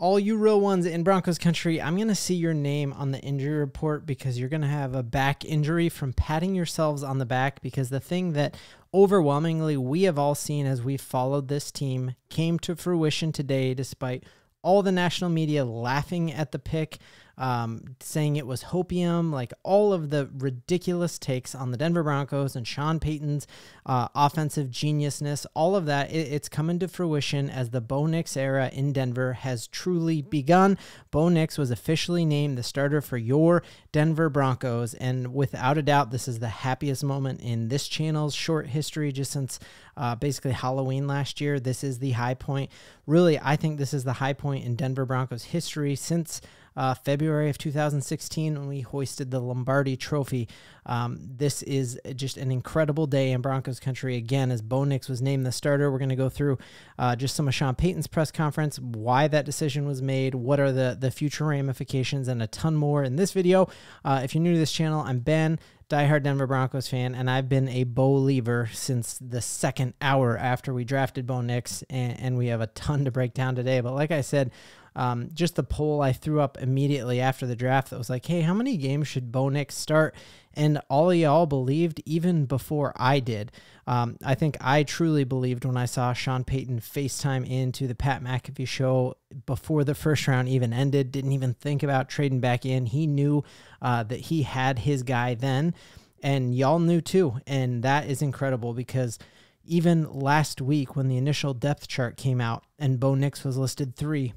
all you real ones in Broncos country, I'm going to see your name on the injury report because you're going to have a back injury from patting yourselves on the back. Because the thing that overwhelmingly we have all seen as we followed this team came to fruition today, despite all the national media laughing at the pick um, saying it was hopium, like all of the ridiculous takes on the Denver Broncos and Sean Payton's uh, offensive geniusness, all of that, it, it's coming to fruition as the Bo Nix era in Denver has truly begun. Bo Nix was officially named the starter for your Denver Broncos, and without a doubt, this is the happiest moment in this channel's short history, just since uh, basically Halloween last year. This is the high point. Really, I think this is the high point in Denver Broncos history since uh, February of 2016 when we hoisted the Lombardi Trophy. Um, this is just an incredible day in Broncos country again as Bo Nix was named the starter. We're going to go through uh, just some of Sean Payton's press conference, why that decision was made, what are the, the future ramifications, and a ton more in this video. Uh, if you're new to this channel, I'm Ben diehard Denver Broncos fan, and I've been a Bo lever since the second hour after we drafted Bo Nix, and, and, we have a ton to break down today. But like I said, um, just the poll I threw up immediately after the draft that was like, hey, how many games should Bo Nix start? And all y'all believed even before I did. Um, I think I truly believed when I saw Sean Payton FaceTime into the Pat McAfee show before the first round even ended, didn't even think about trading back in. He knew uh, that he had his guy then, and y'all knew too. And that is incredible because even last week when the initial depth chart came out and Bo Nix was listed three,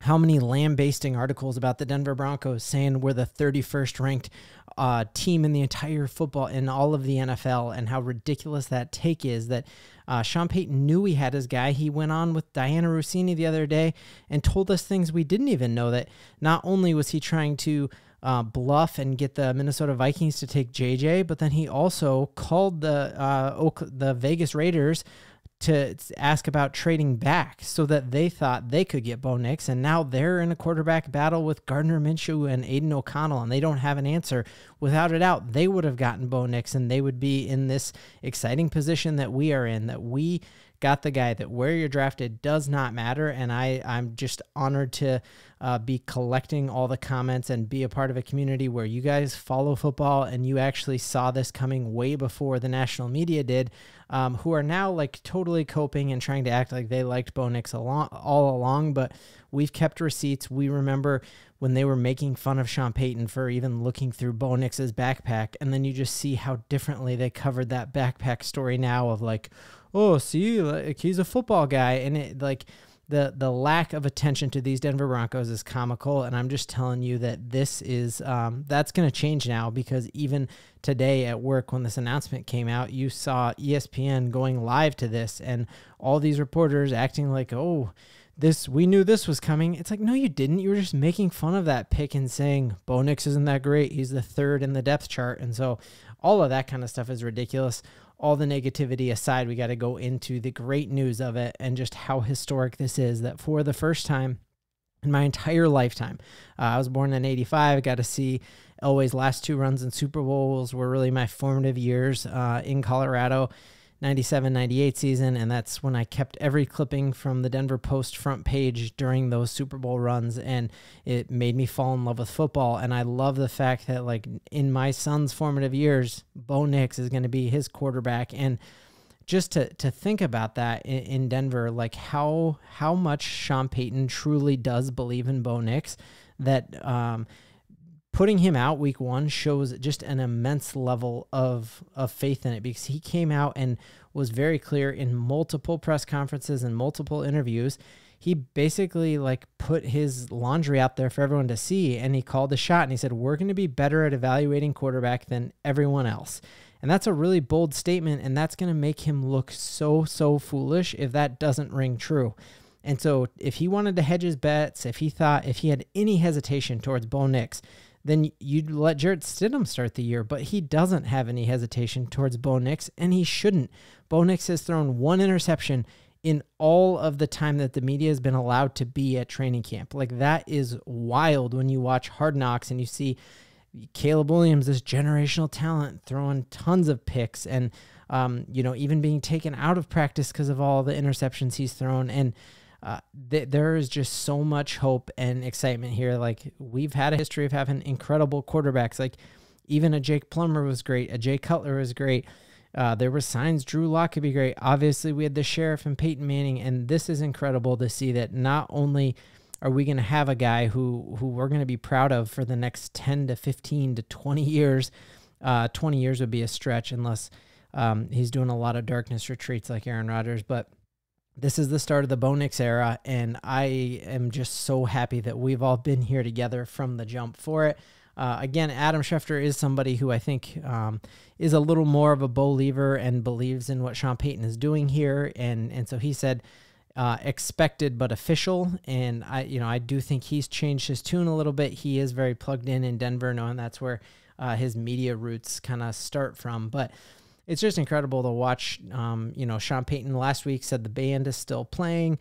how many lambasting articles about the Denver Broncos saying we're the 31st ranked uh, team in the entire football in all of the NFL, and how ridiculous that take is that uh, Sean Payton knew he had his guy. He went on with Dianna Russini the other day and told us things we didn't even know that not only was he trying to uh, bluff and get the Minnesota Vikings to take JJ, but then he also called the uh, the Vegas Raiders to ask about trading back so that they thought they could get Bo Nix. And now they're in a quarterback battle with Gardner Minshew and Aidan O'Connell, and they don't have an answer. Without a doubt, they would have gotten Bo Nix, and they would be in this exciting position that we are in, that we got the guy that where you're drafted does not matter. And I, I'm just honored to uh, be collecting all the comments and be a part of a community where you guys follow football and you actually saw this coming way before the national media did, um, who are now like totally coping and trying to act like they liked Bo Nix along, all along. But we've kept receipts. We remember when they were making fun of Sean Payton for even looking through Bo Nix's backpack. And then you just see how differently they covered that backpack story now of like, oh, see, like he's a football guy, and it like the the lack of attention to these Denver Broncos is comical. And I'm just telling you that this is um, that's going to change now because even today at work when this announcement came out, you saw ESPN going live to this, and all these reporters acting like, oh. This we knew this was coming. It's like no, you didn't. You were just making fun of that pick and saying Bo Nix isn't that great. He's the third in the depth chart, and so all of that kind of stuff is ridiculous all the negativity aside, we got to go into the great news of it and just how historic this is that for the first time in my entire lifetime, uh, I was born in 85, I got to see Elway's last two runs in Super Bowls were really my formative years uh, in Colorado. 97 98 season, and that's when I kept every clipping from the Denver Post front page during those Super Bowl runs, and it made me fall in love with football. And I love the fact that, like, in my son's formative years, Bo Nix is going to be his quarterback. And just to, to think about that in, in Denver, like how how much Sean Payton truly does believe in Bo Nix, that um, putting him out week one shows just an immense level of of faith in it because he came out and was very clear in multiple press conferences and multiple interviews. He basically like put his laundry out there for everyone to see and he called the shot and he said, We're gonna be better at evaluating quarterback than everyone else. And that's a really bold statement, and that's going to make him look so, so foolish if that doesn't ring true. And so, if he wanted to hedge his bets, if he thought, if he had any hesitation towards Bo Nix, then you'd let Jarrett Stidham start the year, but he doesn't have any hesitation towards Bo Nix, and he shouldn't. Bo Nix has thrown one interception in all of the time that the media has been allowed to be at training camp. Like that is wild when you watch Hard Knocks and you see Caleb Williams, this generational talent, throwing tons of picks and um, you know even being taken out of practice because of all the interceptions he's thrown and uh, th- there is just so much hope and excitement here. Like we've had a history of having incredible quarterbacks. Like even a Jake Plummer was great. A Jay Cutler was great. Uh, there were signs Drew Lock could be great. Obviously, we had the sheriff and Peyton Manning, and this is incredible to see that not only are we going to have a guy who who we're going to be proud of for the next 10 to 15 to 20 years. Uh, 20 years would be a stretch unless um, he's doing a lot of darkness retreats like Aaron Rodgers, but this is the start of the Bo Nix era, and I am just so happy that we've all been here together from the jump for it. Uh, again, Adam Schefter is somebody who I think um, is a little more of a believer and believes in what Sean Payton is doing here, and and so he said uh, expected but official, and I you know I do think he's changed his tune a little bit. He is very plugged in in Denver, knowing that's where uh, his media roots kind of start from, but it's just incredible to watch. Um, you know, Sean Payton last week said the band is still playing.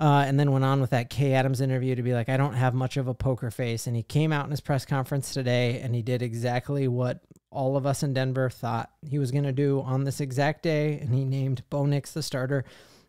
Uh, and then went on with that Kay Adams interview to be like, I don't have much of a poker face. And he came out in his press conference today and he did exactly what all of us in Denver thought he was going to do on this exact day. And he named Bo Nix the starter.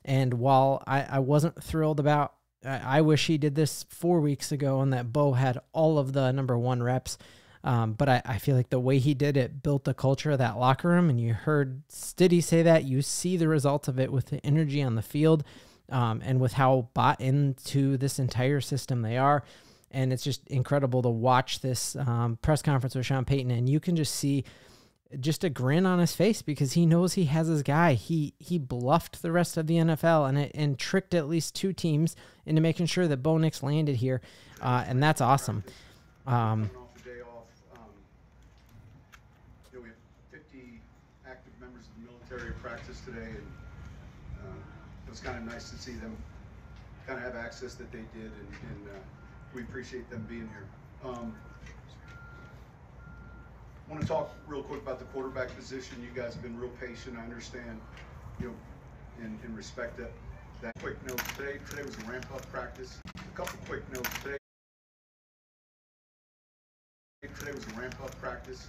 And while I, I wasn't thrilled about, I, I wish he did this four weeks ago and that Bo had all of the number one reps. Um, but I, I feel like the way he did it built the culture of that locker room. And you heard Stiddy say that. You see the results of it with the energy on the field um, and with how bought into this entire system they are. And it's just incredible to watch this um, press conference with Sean Payton, and you can just see just a grin on his face because he knows he has his guy. He he bluffed the rest of the NFL and it, and tricked at least two teams into making sure that Bo Nix landed here, uh, and that's awesome. Um, active members of the military practice today, and it was kind of nice to see them kind of have access that they did, and, and uh, we appreciate them being here. Um, I want to talk real quick about the quarterback position. You guys have been real patient. I understand, you know, and, and respect that. That quick note today. Today was a ramp up practice. A couple quick notes today. Today was a ramp up practice.